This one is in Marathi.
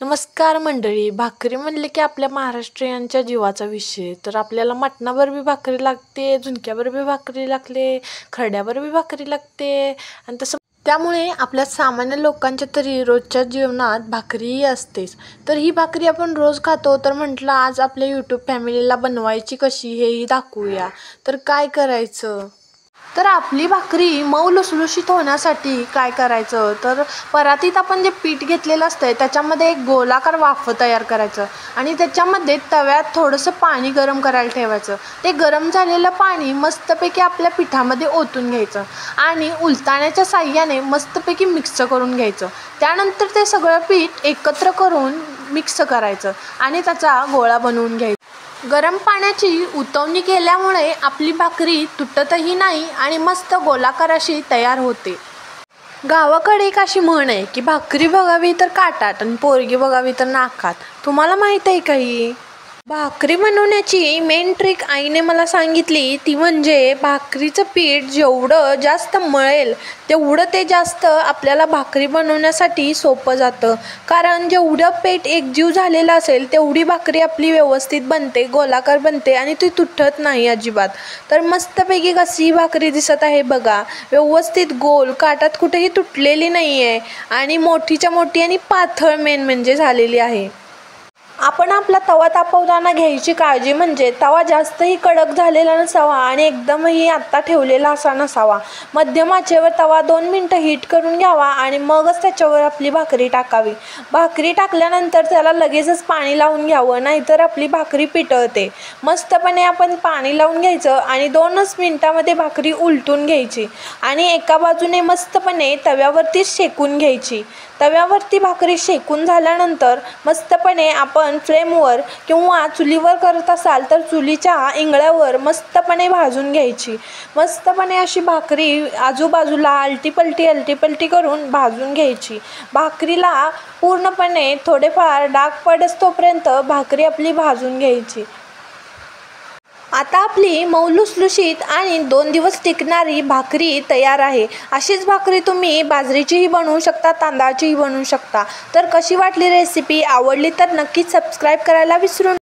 नमस्कार मंडळी. भाकरी म्हणले की आपल्या महाराष्ट्रीयांच्या जीवाचा विषय. तर आपल्याला मटणावर बी भाकरी लागते झुणक्यावर बी भाकरी लागते खरड्यावर बी भाकरी लागते. आणि तसं त्यामुळे आपल्या सामान्य लोकांच्या तरी रोजच्या जीवनात भाकरीही असतेच. तर ही भाकरी आपण रोज खातो तर म्हटलं आज आपल्या यूट्यूब फॅमिलीला बनवायची कशी हेही दाखवूया. तर काय करायचं? तर आपली भाकरी मऊ लुसलुशीत होण्यासाठी काय करायचं? तर परातीत आपण जे पीठ घेतलेलं असतं त्याच्यामध्ये एक गोलाकार वाफ तयार करायचं आणि त्याच्यामध्ये तव्यात थोडंसं पाणी गरम करायला ठेवायचं. ते गरम झालेलं पाणी मस्तपैकी आपल्या पिठामध्ये ओतून घ्यायचं आणि उलताण्याच्या साह्याने मस्तपैकी मिक्स करून घ्यायचं. त्यानंतर ते सगळं पीठ एकत्र करून मिक्स करायचं आणि त्याचा गोळा बनवून घ्यायचा. गरम पाण्याची उतवणी केल्यामुळे आपली भाकरी तुटतही नाही आणि मस्त गोलाकार अशी तयार होते. गावाकडे एक अशी म्हण आहे की भाकरी बघावी तर काटात आणि पोरगी बघावी तर नाकात. तुम्हाला माहीत आहे का ही? भाकरी बनवण्याची मेन ट्रिक आईने मला सांगितली. ती म्हणजे भाकरीचं पीठ जेवढं जास्त मळेल तेवढं ते जास्त आपल्याला भाकरी बनवण्यासाठी सोपं जातं. कारण जेवढं पीठ एकजीव झालेलं असेल तेवढी भाकरी आपली व्यवस्थित बनते गोलाकार बनते आणि ती तुटत नाही अजिबात. तर मस्तपैकी कशी भाकरी दिसत आहे बघा. व्यवस्थित गोल काटात कुठेही तुटलेली नाही आहे आणि मोठीच्या मोठी आणि पातळ मेन म्हणजे झालेली आहे. आपण आपला तवा तापवताना घ्यायची काळजी म्हणजे तवा जास्तही कडक झालेला नसावा आणि एकदमही आत्ता ठेवलेला असा नसावा. मध्यम आचेवर तवा दोन मिनटं हीट करून घ्यावा आणि मगच त्याच्यावर आपली भाकरी टाकावी. भाकरी टाकल्यानंतर त्याला लगेचच पाणी लावून घ्यावं नाहीतर आपली भाकरी पिटळते. मस्तपणे आपण पाणी लावून घ्यायचं आणि दोनच मिनटामध्ये भाकरी उलटून घ्यायची आणि एका बाजूने मस्तपणे तव्यावरती शेकून घ्यायची. तव्यावरती भाकरी शेकून झाल्यानंतर मस्तपणे आपण फ्लेमवर किंवा चुलीवर करत असाल तर चुलीच्या इंगळ्यावर मस्तपणे भाजून घ्यायची. मस्तपणे अशी भाकरी आजूबाजूला आलटीपलटी आलटीपलटी करून भाजून घ्यायची. भाकरीला पूर्णपणे थोडेफार डाग पडस तोपर्यंत भाकरी आपली भाजून घ्यायची. आता आपली मऊ लुसलुशीत आणि दोन दिवस टिकणारी भाकरी तयार आहे. अशीच भाकरी तुम्ही बाजरीचीही बनवू शकता तांदळाचीही बनवू शकता. तर कशी वाटली रेसिपी आवडली तर नक्कीच सबस्क्राईब करायला विसरू